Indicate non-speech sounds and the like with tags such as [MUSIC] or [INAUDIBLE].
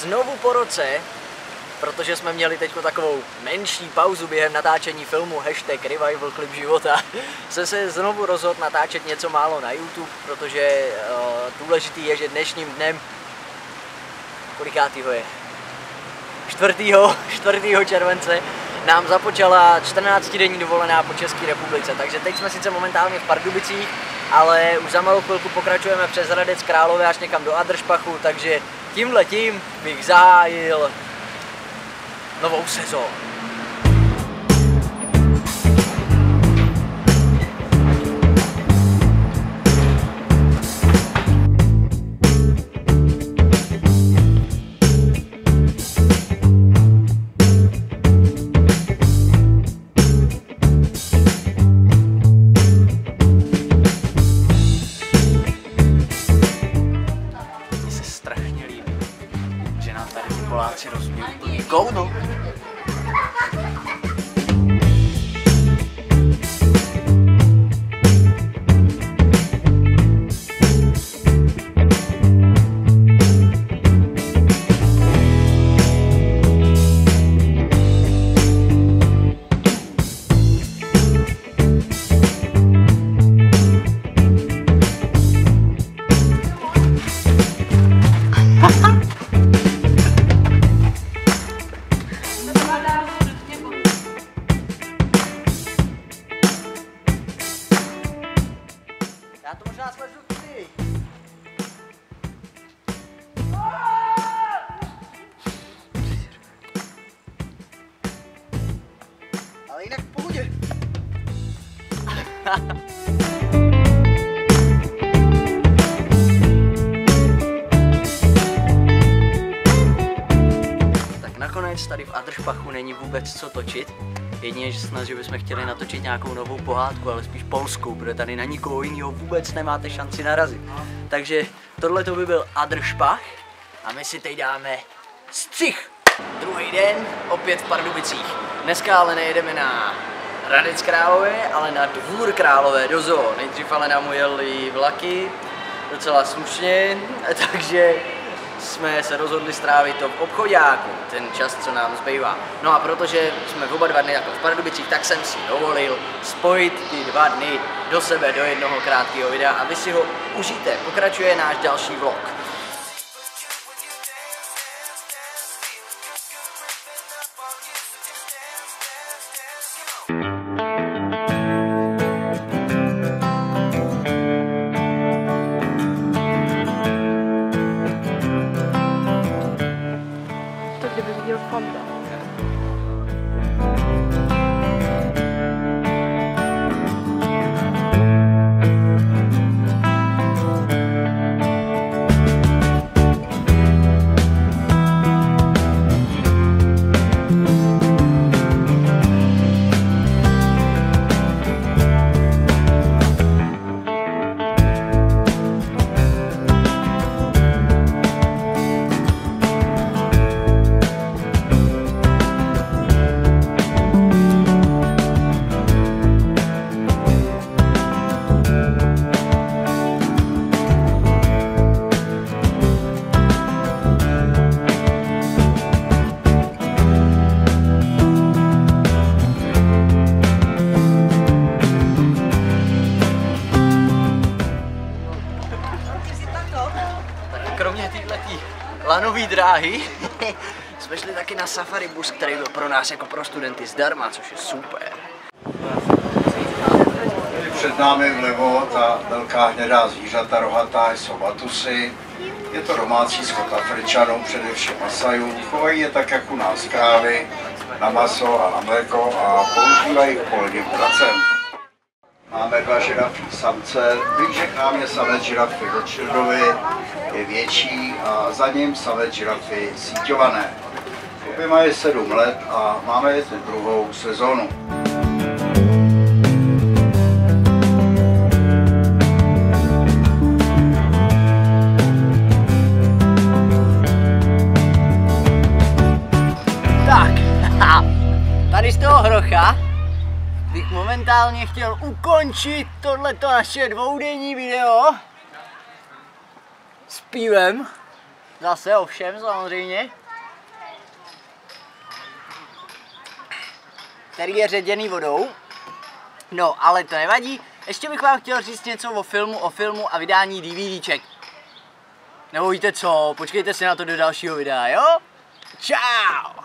znovu po roce, protože jsme měli teď takovou menší pauzu během natáčení filmu hashtag Revival Clip života, [LAUGHS] jsem se znovu rozhodl natáčet něco málo na YouTube, protože uh, důležitý je, že dnešním dnem, kolikátýho je? 4. 4. [LAUGHS] července nám započala 14-denní dovolená po České republice, takže teď jsme sice momentálně v Pardubicích, ale už za malou chvilku pokračujeme přes Hradec Králové až někam do Adršpachu, takže tímhle tím bych zahájil novou sezónu. lá, tirar. Gol não. Poláci rozumí úplně govno. tak nakonec tady v Adršpachu není vůbec co točit. Jedině, že snad, že bychom chtěli natočit nějakou novou pohádku, ale spíš polskou, protože tady na nikoho jiného vůbec nemáte šanci narazit. Takže tohle to by byl Adršpach a my si teď dáme střih. Druhý den, opět v Pardubicích. Dneska ale nejedeme na Hradec Králové, ale na Dvůr Králové do zoo. Nejdřív ale nám ujeli vlaky, docela slušně, [LAUGHS] takže jsme se rozhodli strávit to v obchodáku, ten čas, co nám zbývá. No a protože jsme oba dva dny jako v Pardubicích, tak jsem si dovolil spojit ty dva dny do sebe do jednoho krátkého videa a vy si ho užijte. Pokračuje náš další vlog. 노력합니다. Lanové dráhy [LAUGHS] jsme šli taky na safari bus, který byl pro nás jako pro studenty zdarma, což je super. Před námi vlevo ta velká hnědá zvířata rohatá jsou batusy. Je to domácí schod Afričanů, především Masajů. Chovají je tak jako u nás krávy, na maso a na mléko a používají k polním pracem. Máme dva žirafí samce, blíže k nám je samec žirafy Rothschildovy, je větší a za ním samec žirafy síťované. Oběma je sedm let a máme je druhou sezónu. Tak, [LAUGHS] tady z toho hrocha bych momentálně chtěl ukončit tohleto naše dvoudenní video s pívem. Zase ovšem samozřejmě. Který je ředěný vodou. No, ale to nevadí. Ještě bych vám chtěl říct něco o filmu, o filmu a vydání DVDček. Nebo víte co, počkejte si na to do dalšího videa, jo? Ciao!